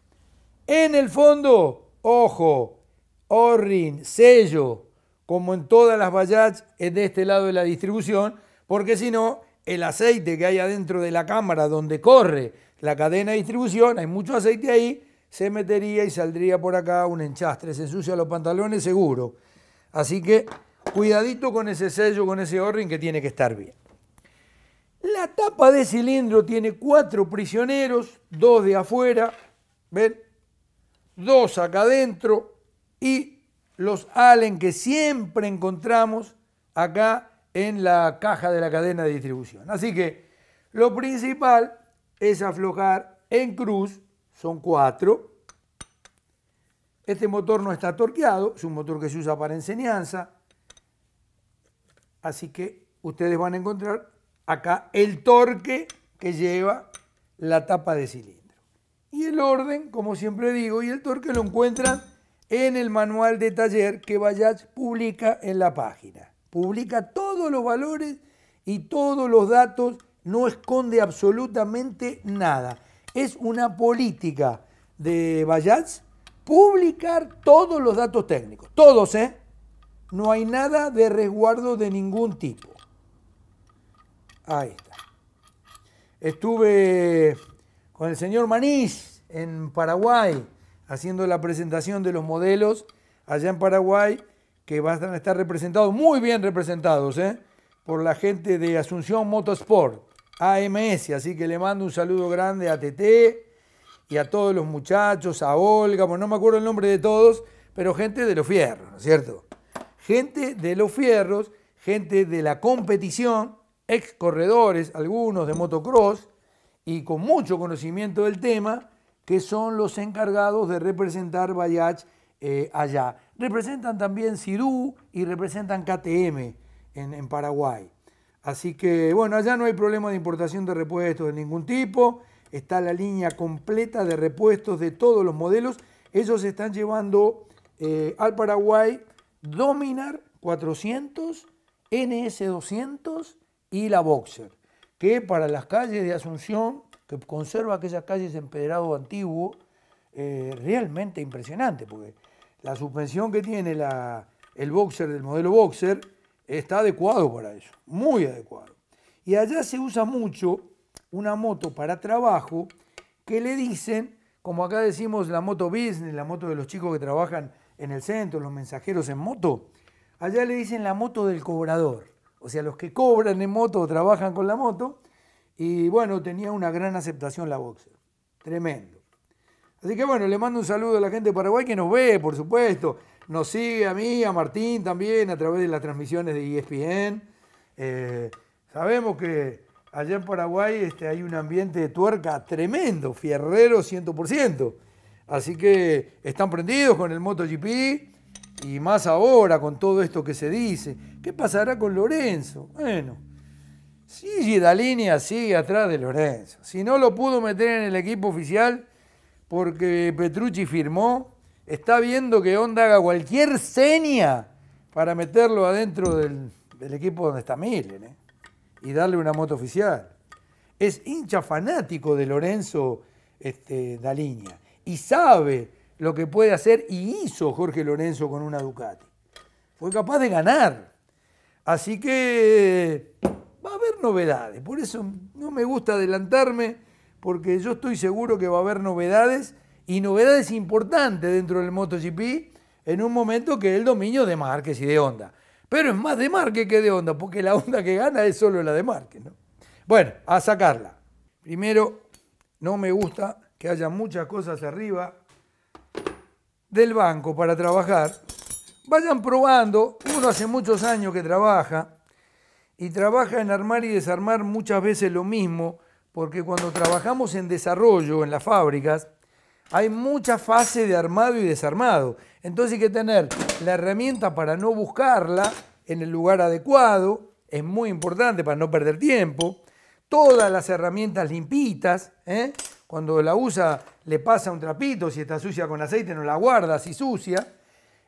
En el fondo, ojo, Orrin, sello, como en todas las Bajaj, es de este lado de la distribución, porque si no, el aceite que hay adentro de la cámara donde corre la cadena de distribución, hay mucho aceite ahí, se metería y saldría por acá un enchastre, se ensucia los pantalones seguro. Así que cuidadito con ese sello, con ese orrin que tiene que estar bien. La tapa de cilindro tiene cuatro prisioneros, dos de afuera, ¿ven? Dos acá adentro y los Allen que siempre encontramos acá en la caja de la cadena de distribución. Así que lo principal es aflojar en cruz son cuatro. Este motor no está torqueado, es un motor que se usa para enseñanza. Así que ustedes van a encontrar acá el torque que lleva la tapa de cilindro. Y el orden, como siempre digo, y el torque lo encuentran en el manual de taller que Bajaj publica en la página. Publica todos los valores y todos los datos, no esconde absolutamente nada es una política de Bayats publicar todos los datos técnicos, todos, ¿eh? No hay nada de resguardo de ningún tipo. Ahí está. Estuve con el señor Manís en Paraguay haciendo la presentación de los modelos allá en Paraguay que van a estar representados, muy bien representados, ¿eh? por la gente de Asunción Motorsport. AMS, así que le mando un saludo grande a TT y a todos los muchachos, a Olga, bueno, no me acuerdo el nombre de todos, pero gente de los fierros, ¿no es cierto? Gente de los fierros, gente de la competición, ex corredores, algunos de motocross, y con mucho conocimiento del tema, que son los encargados de representar Bayach eh, allá. Representan también Sidú y representan KTM en Paraguay. Así que, bueno, allá no hay problema de importación de repuestos de ningún tipo. Está la línea completa de repuestos de todos los modelos. Ellos están llevando eh, al Paraguay Dominar 400, NS200 y la Boxer, que para las calles de Asunción, que conserva aquellas calles empedrado antiguo, eh, realmente impresionante, porque la suspensión que tiene la, el Boxer del modelo Boxer está adecuado para eso, muy adecuado. Y allá se usa mucho una moto para trabajo que le dicen, como acá decimos la moto business, la moto de los chicos que trabajan en el centro, los mensajeros en moto, allá le dicen la moto del cobrador. O sea, los que cobran en moto o trabajan con la moto. Y bueno, tenía una gran aceptación la Boxer. Tremendo. Así que bueno, le mando un saludo a la gente de Paraguay que nos ve, por supuesto nos sigue a mí, a Martín también, a través de las transmisiones de ESPN. Eh, sabemos que allá en Paraguay este, hay un ambiente de tuerca tremendo, fierrero 100%. Así que están prendidos con el MotoGP y más ahora con todo esto que se dice. ¿Qué pasará con Lorenzo? Bueno, la línea sigue atrás de Lorenzo. Si no lo pudo meter en el equipo oficial porque Petrucci firmó, está viendo que Honda haga cualquier seña para meterlo adentro del, equipo donde está Milen ¿eh? y darle una moto oficial. Es hincha fanático de Lorenzo este, Daliña y sabe lo que puede hacer y hizo Jorge Lorenzo con una Ducati. Fue capaz de ganar. Así que va a haber novedades. Por eso no me gusta adelantarme, porque yo estoy seguro que va a haber novedades y novedades importantes dentro del MotoGP en un momento que el dominio de Márquez y de Honda. Pero es más de Márquez que de Honda, porque la Honda que gana es solo la de Márquez. ¿no? Bueno, a sacarla. Primero, no me gusta que haya muchas cosas arriba del banco para trabajar. Vayan probando. Uno hace muchos años que trabaja y trabaja en armar y desarmar muchas veces lo mismo, porque cuando trabajamos en desarrollo en las fábricas, hay mucha fase de armado y desarmado. Entonces hay que tener la herramienta para no buscarla en el lugar adecuado, es muy importante para no perder tiempo. Todas las herramientas limpitas, ¿eh? cuando la usa le pasa un trapito, si está sucia con aceite no la guarda, si sucia.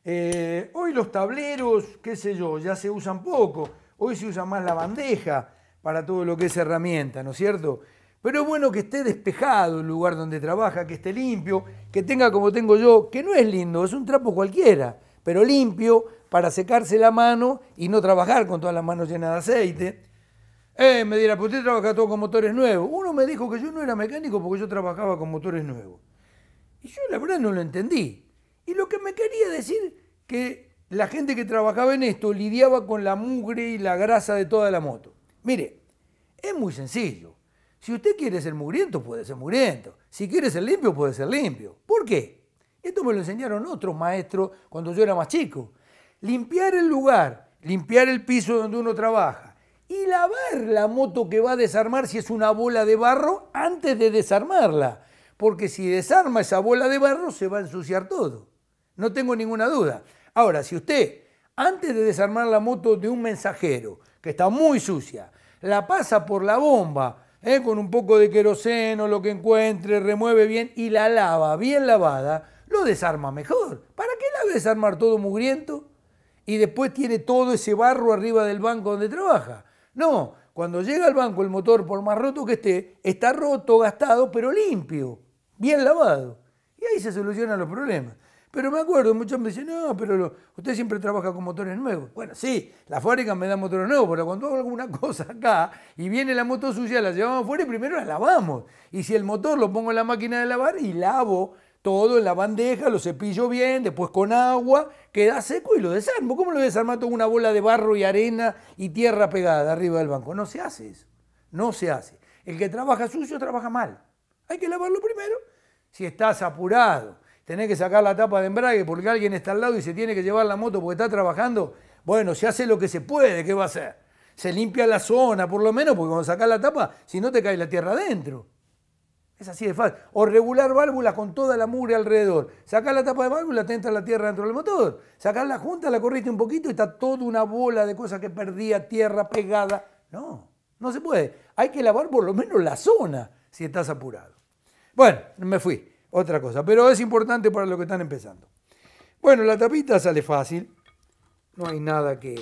Eh, hoy los tableros, qué sé yo, ya se usan poco Hoy se usa más la bandeja para todo lo que es herramienta, ¿no es cierto? Pero es bueno que esté despejado el lugar donde trabaja, que esté limpio, que tenga como tengo yo, que no es lindo, es un trapo cualquiera, pero limpio para secarse la mano y no trabajar con todas las manos llenas de aceite. Eh, me dirá, pues usted trabaja todo con motores nuevos. Uno me dijo que yo no era mecánico porque yo trabajaba con motores nuevos. Y yo la verdad no lo entendí. Y lo que me quería decir que la gente que trabajaba en esto lidiaba con la mugre y la grasa de toda la moto. Mire, es muy sencillo. Si usted quiere ser mugriento, puede ser mugriento. Si quiere ser limpio, puede ser limpio. ¿Por qué? Esto me lo enseñaron otros maestros cuando yo era más chico. Limpiar el lugar, limpiar el piso donde uno trabaja y lavar la moto que va a desarmar si es una bola de barro antes de desarmarla. Porque si desarma esa bola de barro se va a ensuciar todo. No tengo ninguna duda. Ahora, si usted, antes de desarmar la moto de un mensajero, que está muy sucia, la pasa por la bomba, ¿eh? con un poco de queroseno, lo que encuentre, remueve bien y la lava bien lavada, lo desarma mejor. ¿Para qué la a desarmar todo mugriento? Y después tiene todo ese barro arriba del banco donde trabaja. No, cuando llega al banco el motor, por más roto que esté, está roto, gastado, pero limpio, bien lavado. Y ahí se solucionan los problemas. Pero me acuerdo, muchos me dicen, no, pero usted siempre trabaja con motores nuevos. Bueno, sí, la fábrica me da motores nuevos, pero cuando hago alguna cosa acá y viene la moto sucia, la llevamos afuera y primero la lavamos. Y si el motor lo pongo en la máquina de lavar y lavo todo en la bandeja, lo cepillo bien, después con agua, queda seco y lo desarmo. ¿Cómo lo desarmo con una bola de barro y arena y tierra pegada arriba del banco? No se hace eso. No se hace. El que trabaja sucio trabaja mal. Hay que lavarlo primero. Si estás apurado tenés que sacar la tapa de embrague porque alguien está al lado y se tiene que llevar la moto porque está trabajando, bueno, se hace lo que se puede, ¿qué va a hacer? Se limpia la zona, por lo menos, porque cuando sacás la tapa, si no te cae la tierra adentro. Es así de fácil. O regular válvulas con toda la mugre alrededor. Sacás la tapa de válvula, te entra la tierra dentro del motor. Sacás la junta, la corriste un poquito y está toda una bola de cosas que perdía, tierra pegada. No, no se puede. Hay que lavar por lo menos la zona si estás apurado. Bueno, me fui otra cosa, pero es importante para los que están empezando. Bueno, la tapita sale fácil, no hay nada que,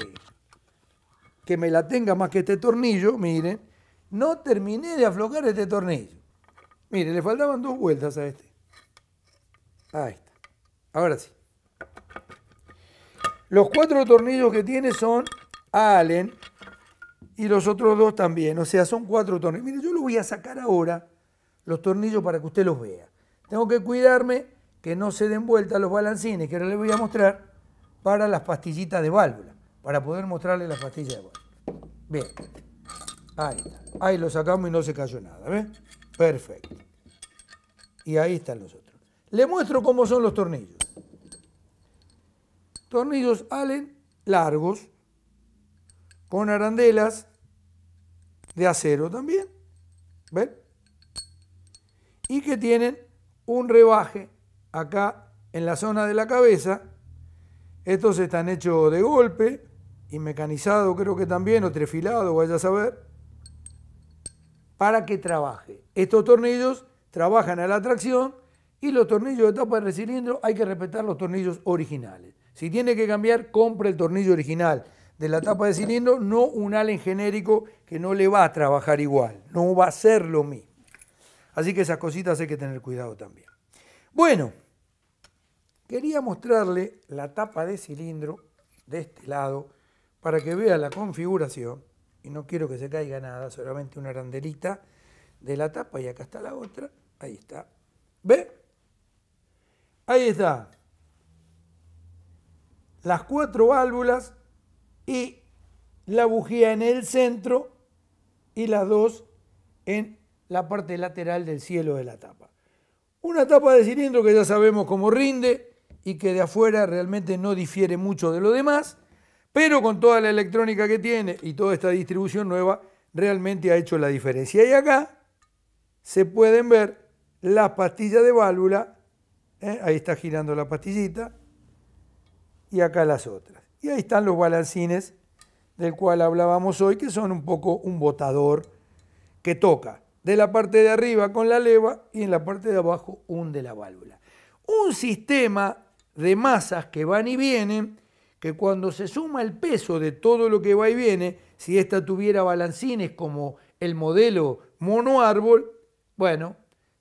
que me la tenga más que este tornillo, miren, no terminé de aflojar este tornillo. Miren, le faltaban dos vueltas a este. Ahí está. Ahora sí. Los cuatro tornillos que tiene son Allen y los otros dos también. O sea, son cuatro tornillos. Miren, yo lo voy a sacar ahora, los tornillos, para que usted los vea. Tengo que cuidarme que no se den vuelta los balancines, que ahora les voy a mostrar, para las pastillitas de válvula, para poder mostrarles las pastillas de válvula. Bien, ahí está. Ahí lo sacamos y no se cayó nada, ¿ves? Perfecto. Y ahí están los otros. Le muestro cómo son los tornillos. Tornillos Allen largos, con arandelas de acero también, ¿ven? Y que tienen un rebaje acá en la zona de la cabeza. Estos están hechos de golpe y mecanizado creo que también, o trefilado, vaya a saber, para que trabaje. Estos tornillos trabajan a la tracción y los tornillos de tapa de cilindro hay que respetar los tornillos originales. Si tiene que cambiar, compre el tornillo original de la tapa de cilindro, no un Allen genérico que no le va a trabajar igual, no va a ser lo mismo. Así que esas cositas hay que tener cuidado también. Bueno, quería mostrarle la tapa de cilindro de este lado para que vea la configuración. Y no quiero que se caiga nada, solamente una arandelita de la tapa y acá está la otra. Ahí está. ¿Ve? Ahí está. Las cuatro válvulas y la bujía en el centro y las dos en la parte lateral del cielo de la tapa. Una tapa de cilindro que ya sabemos cómo rinde y que de afuera realmente no difiere mucho de lo demás, pero con toda la electrónica que tiene y toda esta distribución nueva, realmente ha hecho la diferencia. Y acá se pueden ver las pastillas de válvula, ¿eh? ahí está girando la pastillita, y acá las otras. Y ahí están los balancines del cual hablábamos hoy, que son un poco un botador que toca de la parte de arriba con la leva y en la parte de abajo hunde la válvula. Un sistema de masas que van y vienen, que cuando se suma el peso de todo lo que va y viene, si esta tuviera balancines como el modelo mono árbol, bueno,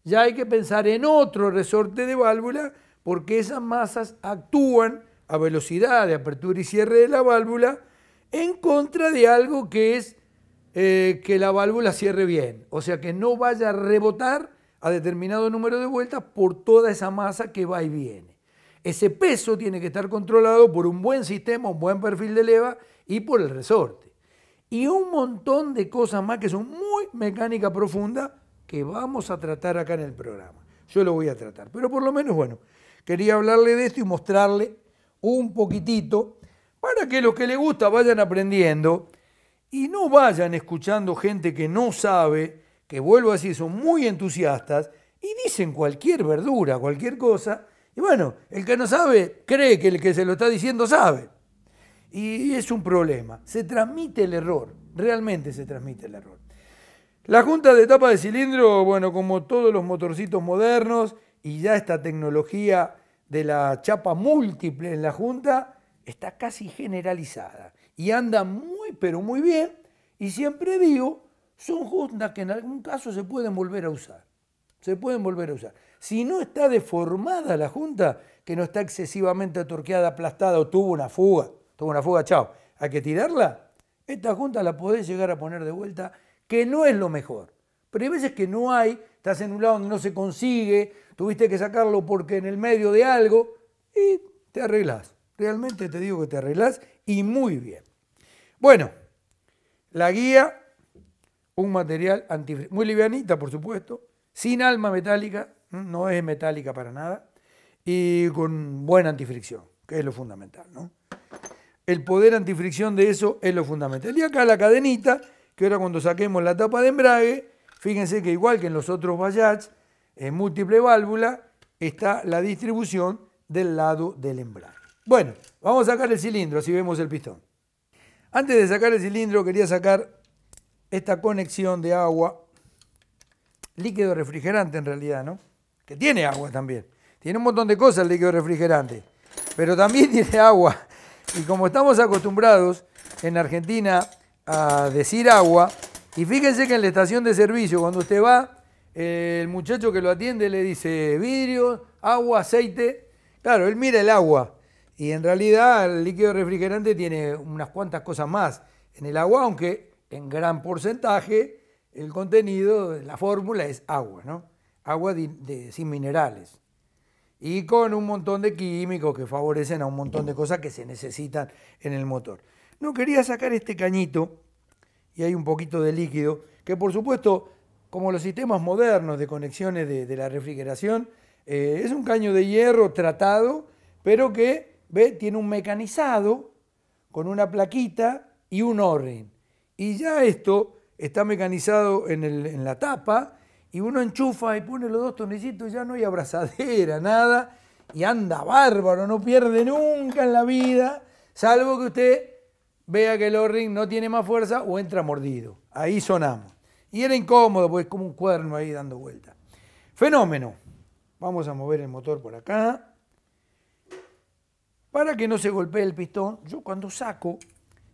ya hay que pensar en otro resorte de válvula porque esas masas actúan a velocidad de apertura y cierre de la válvula en contra de algo que es eh, que la válvula cierre bien, o sea que no vaya a rebotar a determinado número de vueltas por toda esa masa que va y viene. Ese peso tiene que estar controlado por un buen sistema, un buen perfil de leva y por el resorte. Y un montón de cosas más que son muy mecánica profunda que vamos a tratar acá en el programa. Yo lo voy a tratar, pero por lo menos, bueno, quería hablarle de esto y mostrarle un poquitito para que los que les gusta vayan aprendiendo y no vayan escuchando gente que no sabe, que vuelvo a decir, son muy entusiastas y dicen cualquier verdura, cualquier cosa. Y bueno, el que no sabe cree que el que se lo está diciendo sabe. Y es un problema. Se transmite el error, realmente se transmite el error. La junta de tapa de cilindro, bueno, como todos los motorcitos modernos y ya esta tecnología de la chapa múltiple en la junta, está casi generalizada y anda muy, pero muy bien. Y siempre digo, son juntas que en algún caso se pueden volver a usar. Se pueden volver a usar. Si no está deformada la junta, que no está excesivamente atorqueada, aplastada o tuvo una fuga, tuvo una fuga, chao, hay que tirarla, esta junta la podés llegar a poner de vuelta, que no es lo mejor. Pero hay veces que no hay, estás en un lado donde no se consigue, tuviste que sacarlo porque en el medio de algo, y te arreglás. Realmente te digo que te arreglás y muy bien. Bueno, la guía, un material muy livianita, por supuesto, sin alma metálica, no es metálica para nada, y con buena antifricción, que es lo fundamental. ¿no? El poder antifricción de eso es lo fundamental. Y acá la cadenita, que ahora cuando saquemos la tapa de embrague, fíjense que igual que en los otros Bajaj, en múltiple válvula, está la distribución del lado del embrague. Bueno, vamos a sacar el cilindro, así vemos el pistón. Antes de sacar el cilindro quería sacar esta conexión de agua, líquido refrigerante en realidad, ¿no? Que tiene agua también. Tiene un montón de cosas el líquido refrigerante, pero también tiene agua. Y como estamos acostumbrados en Argentina a decir agua, y fíjense que en la estación de servicio, cuando usted va, el muchacho que lo atiende le dice vidrio, agua, aceite. Claro, él mira el agua, y en realidad el líquido refrigerante tiene unas cuantas cosas más en el agua, aunque en gran porcentaje el contenido, la fórmula es agua, ¿no? Agua sin minerales. Y con un montón de químicos que favorecen a un montón de cosas que se necesitan en el motor. No quería sacar este cañito, y hay un poquito de líquido, que por supuesto, como los sistemas modernos de conexiones de, la refrigeración, eh, es un caño de hierro tratado, pero que ¿Ve? Tiene un mecanizado con una plaquita y un orden. Y ya esto está mecanizado en, la tapa y uno enchufa y pone los dos tornillitos, ya no hay abrazadera, nada, y anda bárbaro, no pierde nunca en la vida, salvo que usted vea que el O-ring no tiene más fuerza o entra mordido. Ahí sonamos. Y era incómodo, porque es como un cuerno ahí dando vuelta. Fenómeno. Vamos a mover el motor por acá. Para que no se golpee el pistón, yo cuando saco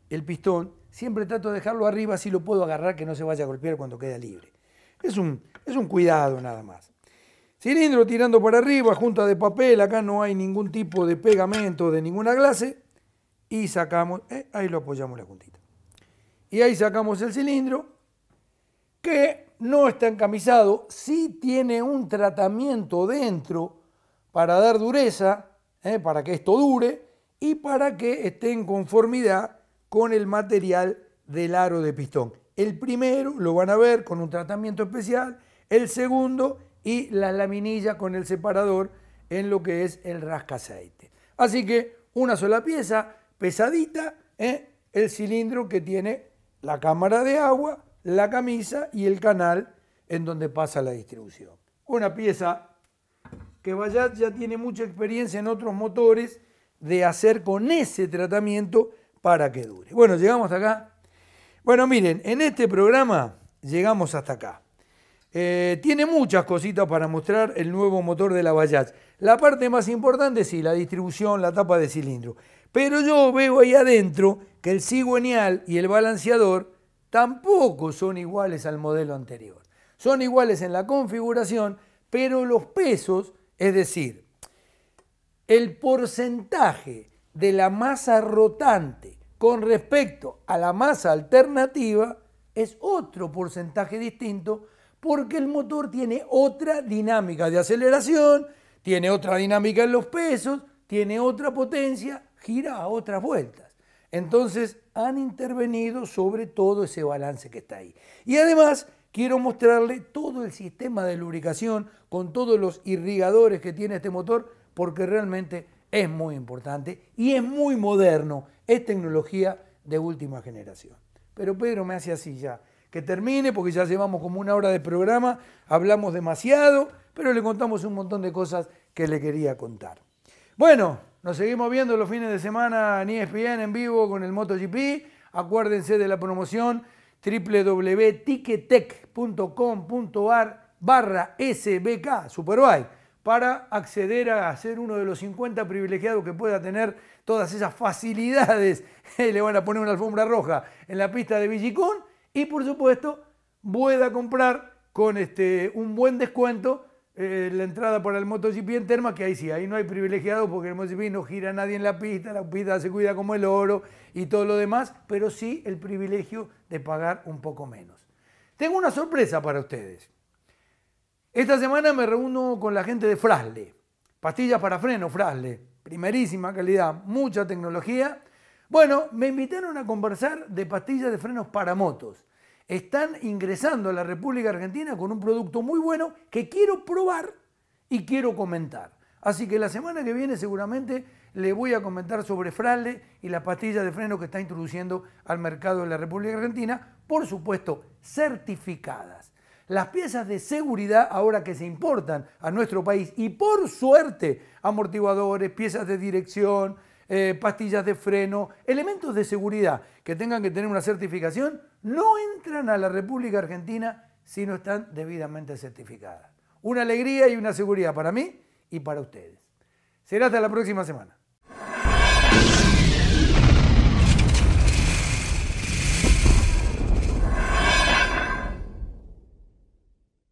el pistón, siempre trato de dejarlo arriba, así lo puedo agarrar que no se vaya a golpear cuando queda libre. Es un, es un cuidado nada más. Cilindro tirando para arriba, junta de papel, acá no hay ningún tipo de pegamento de ninguna clase. Y sacamos, eh, ahí lo apoyamos la juntita. Y ahí sacamos el cilindro, que no está encamisado, sí tiene un tratamiento dentro para dar dureza, ¿eh? para que esto dure y para que esté en conformidad con el material del aro de pistón. El primero lo van a ver con un tratamiento especial, el segundo y la laminilla con el separador en lo que es el rasca aceite. Así que una sola pieza, pesadita, ¿eh? el cilindro que tiene la cámara de agua, la camisa y el canal en donde pasa la distribución. Una pieza que Bayat ya tiene mucha experiencia en otros motores de hacer con ese tratamiento para que dure. Bueno, llegamos hasta acá. Bueno, miren, en este programa llegamos hasta acá. Eh, tiene muchas cositas para mostrar el nuevo motor de la Bajaj. La parte más importante, sí, la distribución, la tapa de cilindro. Pero yo veo ahí adentro que el cigüeñal y el balanceador tampoco son iguales al modelo anterior. Son iguales en la configuración, pero los pesos, es decir, el porcentaje de la masa rotante con respecto a la masa alternativa es otro porcentaje distinto porque el motor tiene otra dinámica de aceleración, tiene otra dinámica en los pesos, tiene otra potencia, gira a otras vueltas. Entonces han intervenido sobre todo ese balance que está ahí. Y además quiero mostrarle todo el sistema de lubricación con todos los irrigadores que tiene este motor porque realmente es muy importante y es muy moderno, es tecnología de última generación. Pero Pedro me hace así ya, que termine porque ya llevamos como una hora de programa, hablamos demasiado, pero le contamos un montón de cosas que le quería contar. Bueno, nos seguimos viendo los fines de semana en ESPN en vivo con el MotoGP. Acuérdense de la promoción www.ticketek.com.ar barra SBK Superbike para acceder a ser uno de los 50 privilegiados que pueda tener todas esas facilidades. Le van a poner una alfombra roja en la pista de Villicón y por supuesto pueda comprar con este, un buen descuento eh, la entrada para el MotoGP en Terma, que ahí sí, ahí no hay privilegiados porque el MotoGP no gira nadie en la pista, la pista se cuida como el oro y todo lo demás, pero sí el privilegio de pagar un poco menos. Tengo una sorpresa para ustedes. Esta semana me reúno con la gente de Frasle. Pastillas para freno, Frasle. Primerísima calidad, mucha tecnología. Bueno, me invitaron a conversar de pastillas de frenos para motos. Están ingresando a la República Argentina con un producto muy bueno que quiero probar y quiero comentar. Así que la semana que viene seguramente le voy a comentar sobre Frasle y las pastillas de freno que está introduciendo al mercado de la República Argentina, por supuesto, certificadas las piezas de seguridad ahora que se importan a nuestro país y por suerte amortiguadores, piezas de dirección, eh, pastillas de freno, elementos de seguridad que tengan que tener una certificación, no entran a la República Argentina si no están debidamente certificadas. Una alegría y una seguridad para mí y para ustedes. Será hasta la próxima semana.